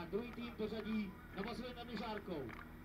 na druhý tým pořadí navazujeme myžárkou. Závodníci,